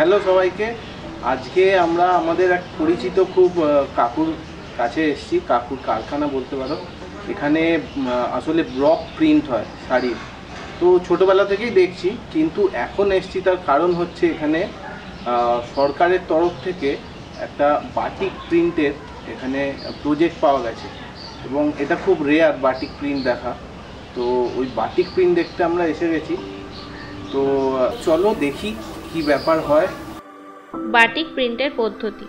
Hello সবাইকে। আজকে আমরা আমাদের এক পরিচিত খুব কাকুর কাছে এসেছি, কাকুর কারখানা বলতে পারো। এখানে আসলে ব্লক প্রিন্ট হয় শাড়ির। তো ছোটোবেলা থেকেই দেখছি, কিন্তু এখন এসেছি তার কারণ হচ্ছে এখানে সরকারের তরফ থেকে একটা বাটিক প্রিন্টের এখানে প্রজেক্ট পাওয়া গেছে। এবং এটা খুব রেয়ার বাটিক প্রিন্ট দেখা। তো ওই বাটিক প্রিন্ট দেখতে আমরা এসে গেছি। তো চলো দেখি কি ব্যাপার হয়? বাটিক প্রিন্টের পদ্ধতি।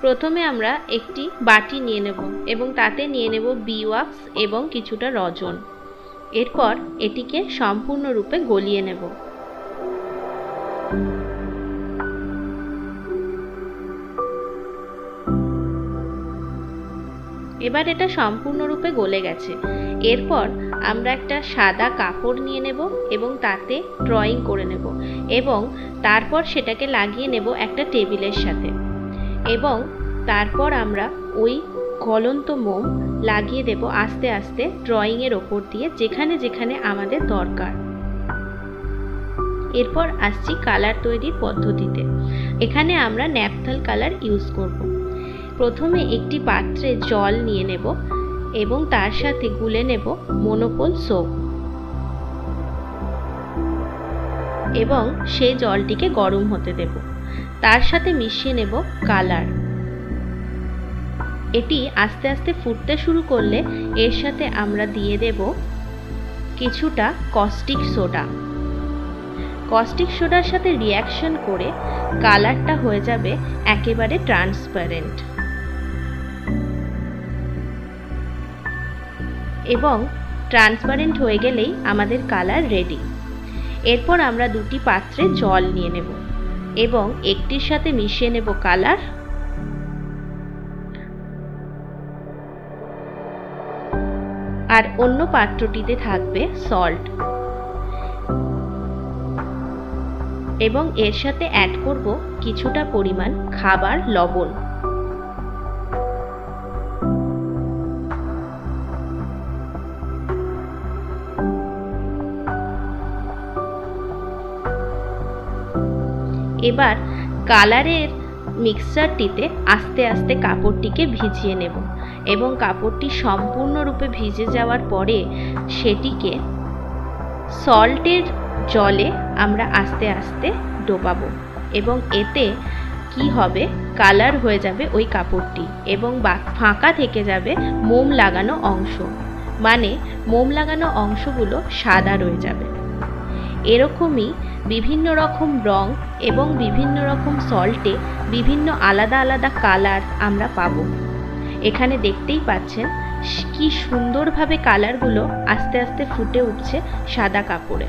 প্রথমে আমরা একটি বাটি নিয়ে নেব এবং তাতে নিয়ে নেব বি ওয়াক্স এবং কিছুটা রজন। এরপর এটিকে সম্পূর্ণরূপে গলিয়ে নেব। এবার এটা সম্পূর্ণরূপে গলে গেছে। এরপর আমরা একটা সাদা কাপড় নিয়ে নেব এবং তাতে ড্রয়িং করে নেব এবং তারপর সেটাকে লাগিয়ে নেব একটা টেবিলের সাথে। এবং তারপর আমরা ওই গলন্ত মোম লাগিয়ে দেব আস্তে আস্তে ড্রয়িংয়ের ওপর দিয়ে যেখানে যেখানে আমাদের দরকার। এরপর আসছি কালার তৈরির পদ্ধতিতে। এখানে আমরা ন্যাপথাল কালার ইউজ করব। প্রথমে একটি পাত্রে জল নিয়ে নেব এবং তার সাথে গুলে নেব মনোপল সোপ। এবং সেই জলটিকে গরম হতে দেব। তার সাথে মিশিয়ে নেব কালার। এটি আস্তে আস্তে ফুটতে শুরু করলে এর সাথে আমরা দিয়ে দেব কিছুটা কস্টিক সোডা। কস্টিক সোডার সাথে রিয়াকশন করে কালারটা হয়ে যাবে একেবারে ট্রান্সপারেন্ট এবং ট্রান্সপারেন্ট হয়ে গেলেই আমাদের কালার রেডি এরপর আমরা দুটি পাত্রে জল নিয়ে নেব এবং একটির সাথে মিশিয়ে নেব কালার আর অন্য পাত্রটিতে থাকবে সল্ট এবং এর সাথে অ্যাড করব কিছুটা পরিমাণ খাবার লবণ। এবার কালারের মিক্সচারটিতে আস্তে আস্তে কাপড়টিকে ভিজিয়ে নেব এবং কাপড়টি সম্পূর্ণরূপে ভিজে যাওয়ার পরে সেটিকে সল্টের জলে আমরা আস্তে আস্তে ডোবাবো এবং এতে কি হবে? কালার হয়ে যাবে ওই কাপড়টি এবং ফাঁকা থেকে যাবে মোম লাগানো অংশ। মানে মোম লাগানো অংশগুলো সাদা রয়ে যাবে। এরকমই বিভিন্ন রকম রং এবং বিভিন্ন রকম সল্টে বিভিন্ন আলাদা আলাদা কালার আমরা পাব। এখানে দেখতেই পাচ্ছেন কি সুন্দরভাবে কালারগুলো আস্তে আস্তে ফুটে উঠছে সাদা কাপড়ে।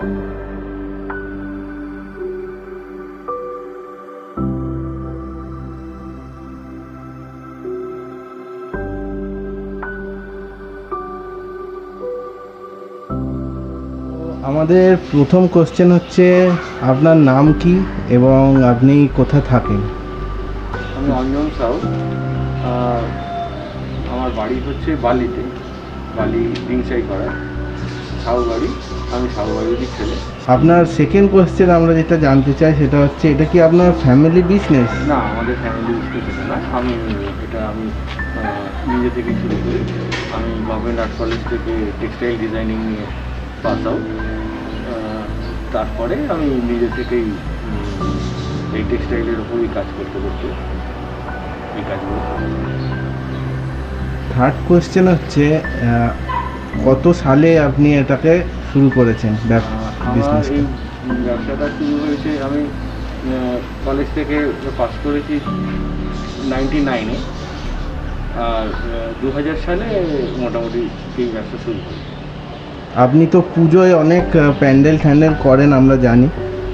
আমাদের প্রথম কোশ্চেন হচ্ছে, আপনার নাম কি এবং আপনি কোথায় থাকেন? আমি অঞ্জন সাউ। আমার বাড়ি হচ্ছে বালিতে, বালি ডিংসাই করা সাউ বাড়ি। আমি বাড়িরই ছেলে। আপনার সেকেন্ড কোশ্চেন আমরা যেটা জানতে চাই সেটা হচ্ছে এটা কি আপনার ফ্যামিলি বিজনেস না আমাদের ফ্যামিলি বিজনেস এটা না। আমি এটা আমি নিজে থেকে শুরু করি। আমি গভর্নমেন্ট আর্ট কলেজ থেকে টেক্সটাইল ডিজাইনিং নিয়ে পাস আউট তারপরে আমি নিজে থেকেই এই টেক্সটাইলের ওপরই কাজ করতে করতে এই কাজগুলো। থার্ড কোশ্চেন হচ্ছে কত সালে আপনি এটাকে শুরু করেছেন আহ, আমার এই ব্যবসাটা শুরু হয়েছে আমি কলেজ থেকে পাস করেছি নাইনটি নাইনে আর দু হাজার সালে মোটামুটি এই ব্যবসা শুরু করি আপনি তো পুজোয় অনেক প্যান্ডেল ট্যান্ডেল করেন আমরা জানি।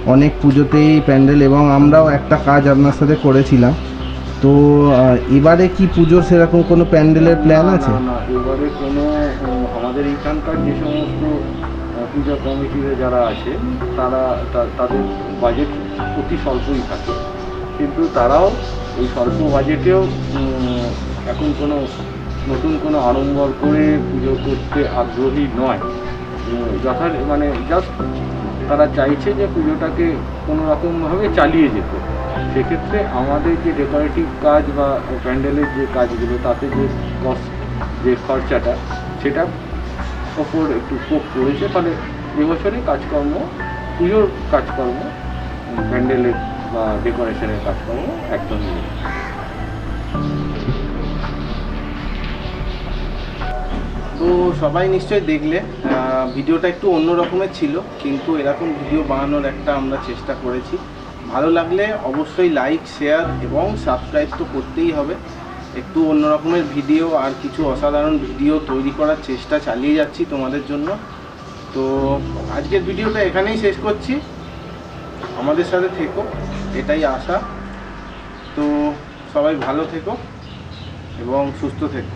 অনেক পুজোতেই প্যান্ডেল এবং আমরাও একটা কাজ আপনার সাথে করেছিলাম। তো এবারে কি পুজোর সেরকম কোনো প্যান্ডেলের প্ল্যান আছে? এবারে কোনো আমাদের এইখানকার যে সমস্ত পূজা কমিটিতে যারা আছে তারা তাদের বাজেট অতি স্বল্পই থাকে। কিন্তু তারাও এই স্বল্প বাজেটেও এখন কোনো নতুন কোনো আড়ম্বর করে পুজো করতে আগ্রহী নয়। উম, যথা মানে জাস্ট তারা চাইছে যে পুজোটাকে কোনো রকমভাবে চালিয়ে যেত। সেক্ষেত্রে আমাদের যে ডেকোরেটিভ কাজ বা প্যান্ডেলের যে কাজগুলো তাতে যে কস্ট যে খরচাটা সেটা ওপর একটু কোপ করেছে, ফলে এবছরে কাজকর্ম, পুজোর কাজকর্ম, প্যান্ডেলের বা ডেকোরেশনের কাজকর্ম একদমই নেই। তো সবাই নিশ্চয়ই দেখলে ভিডিওটা একটু অন্য রকমের ছিল, কিন্তু এরকম ভিডিও বানানোর একটা আমরা চেষ্টা করেছি ভালো লাগলে অবশ্যই লাইক শেয়ার এবং সাবস্ক্রাইব তো করতেই হবে একটু অন্য রকমের ভিডিও আর কিছু অসাধারণ ভিডিও তৈরি করার চেষ্টা চালিয়ে যাচ্ছি তোমাদের জন্য। তো আজকের ভিডিওটা এখানেই শেষ করছি। আমাদের সাথে থেকো, এটাই আশা। তো সবাই ভালো থেকো এবং সুস্থ থেকো।